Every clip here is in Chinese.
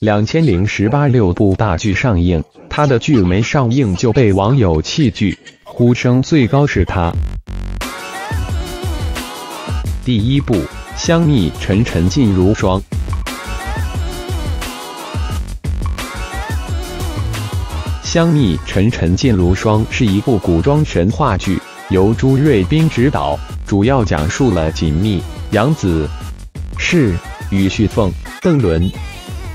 两千零十八六部大剧上映，他的剧没上映就被网友弃剧，呼声最高是他。第一部《香蜜沉沉烬如霜》。《香蜜沉沉烬如霜》是一部古装神话剧，由朱瑞斌执导，主要讲述了锦觅、杨紫、是与旭凤、邓伦、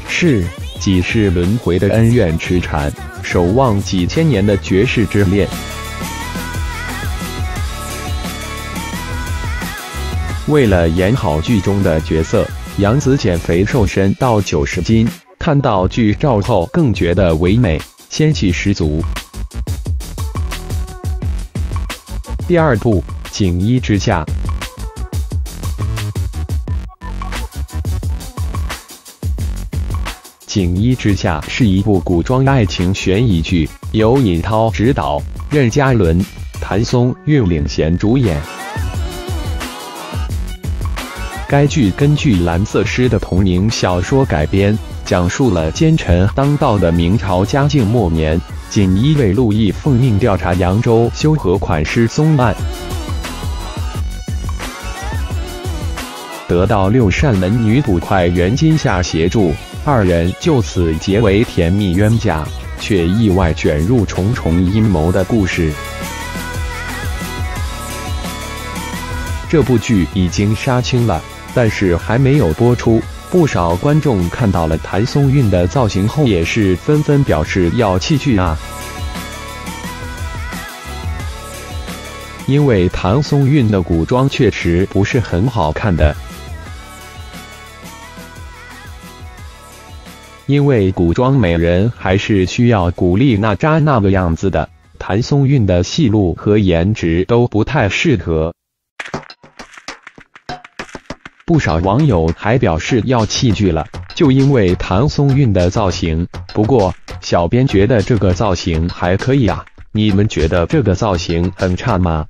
是几世轮回的恩怨痴缠，守望几千年的绝世之恋。为了演好剧中的角色，杨紫减肥瘦身到九十斤，看到剧照后更觉得唯美。仙气十足。第二部《锦衣之下》，《锦衣之下》是一部古装爱情悬疑剧，由尹涛执导，任嘉伦、谭松韵领衔主演。该剧根据蓝色诗的同名小说改编。讲述了奸臣当道的明朝嘉靖末年，锦衣卫陆毅奉命调查扬州修河款失踪案，得到六扇门女捕快袁金夏协助，二人就此结为甜蜜冤家，却意外卷入重重阴谋的故事。这部剧已经杀青了，但是还没有播出。不少观众看到了谭松韵的造型后，也是纷纷表示要弃剧啊！因为谭松韵的古装确实不是很好看的，因为古装美人还是需要鼓励娜扎那个样子的，谭松韵的戏路和颜值都不太适合。不少网友还表示要弃剧了，就因为谭松韵的造型。不过，小编觉得这个造型还可以啊，你们觉得这个造型很差吗？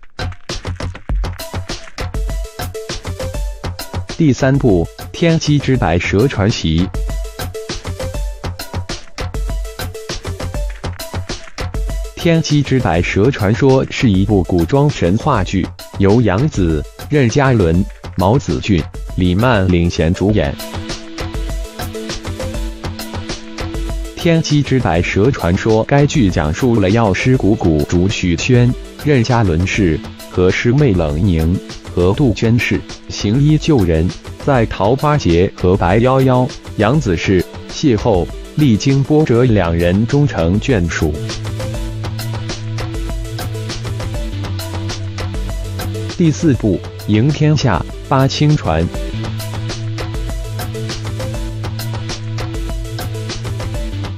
第三部《天机之白蛇传奇》。《天机之白蛇传说》是一部古装神话剧，由杨紫、任嘉伦、毛子俊。李曼领衔主演《天机之白蛇传说》。该剧讲述了药师谷谷主许宣、任嘉伦氏和师妹冷凝和杜鹃氏行医救人，在桃花劫和白夭夭、杨子氏邂逅，历经波折，两人终成眷属。第四部《赢天下》八清传。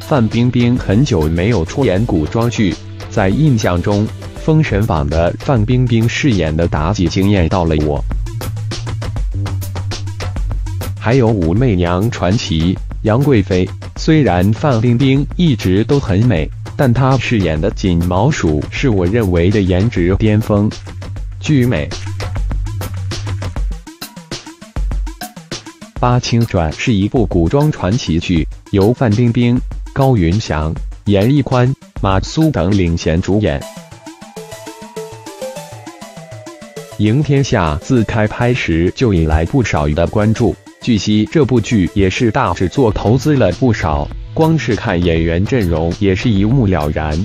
范冰冰很久没有出演古装剧，在印象中，《封神榜》的范冰冰饰演的妲己惊艳到了我。还有《武媚娘传奇》杨贵妃，虽然范冰冰一直都很美，但她饰演的锦毛鼠是我认为的颜值巅峰，巨美。《八清传》是一部古装传奇剧，由范冰冰。高云翔、严屹宽、马苏等领衔主演。《赢天下》自开拍时就引来不少的关注，据悉这部剧也是大制作，投资了不少，光是看演员阵容也是一目了然。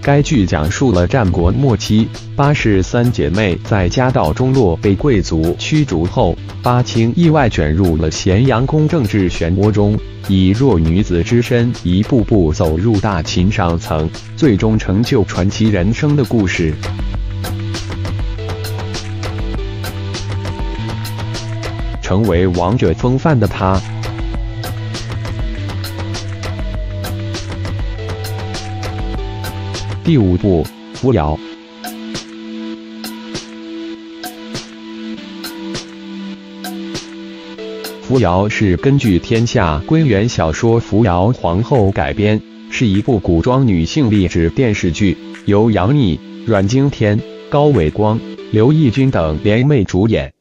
该剧讲述了战国末期八氏三姐妹在家道中落、被贵族驱逐后，八清意外卷入了咸阳宫政治漩涡中，以弱女子之身一步步走入大秦上层，最终成就传奇人生的故事。成为王者风范的她。第五部《扶摇》，《扶摇》是根据天下归元小说《扶摇皇后》改编，是一部古装女性励志电视剧，由杨幂、阮经天、高伟光、刘奕君等联袂主演。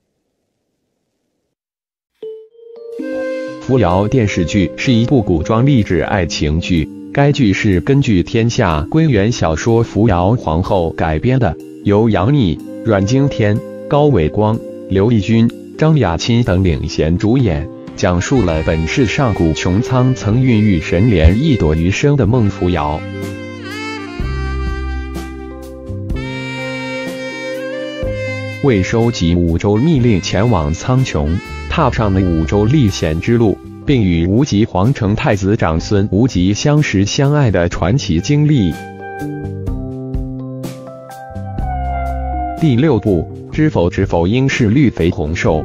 扶摇》电视剧是一部古装励志爱情剧。该剧是根据天下归元小说《扶摇皇后》改编的，由杨幂、阮经天、高伟光、刘奕君、张雅钦等领衔主演，讲述了本是上古穹苍曾孕育神莲一朵余生的孟扶摇。为收集五洲密令，前往苍穹，踏上了五洲历险之路。并与无极皇城太子长孙无极相识相爱的传奇经历。第六部《知否知否，应是绿肥红瘦》。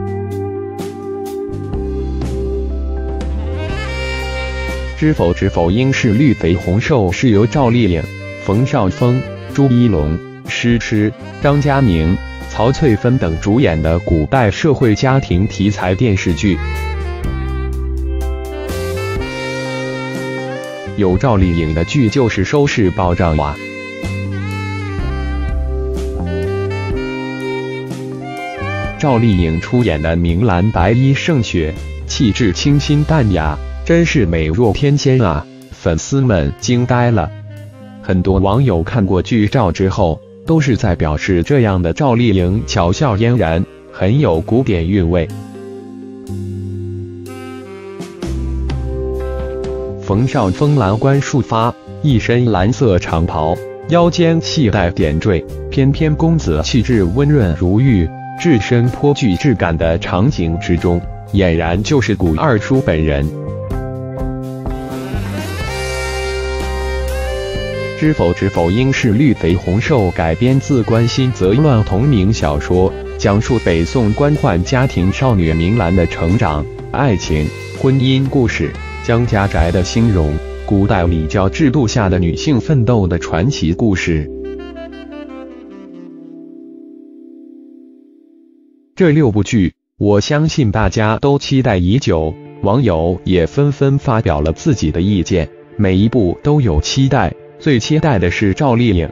知否知否，应是绿肥红瘦，是由赵丽颖、冯绍峰、朱一龙、施诗、张嘉明、曹翠芬等主演的古代社会家庭题材电视剧。有赵丽颖的剧就是收视爆炸哇！赵丽颖出演的明兰白衣胜雪，气质清新淡雅，真是美若天仙啊！粉丝们惊呆了。很多网友看过剧照之后，都是在表示这样的赵丽颖巧笑嫣然，很有古典韵味。冯绍峰蓝冠束发，一身蓝色长袍，腰间系带点缀，翩翩公子气质温润如玉，置身颇具质感的场景之中，俨然就是古二叔本人。知否知否，应是绿肥红瘦，改编自关心则乱同名小说，讲述北宋官宦家庭少女明兰的成长、爱情、婚姻故事。江家宅的兴荣，古代礼教制度下的女性奋斗的传奇故事。这六部剧，我相信大家都期待已久，网友也纷纷发表了自己的意见，每一部都有期待。最期待的是赵丽颖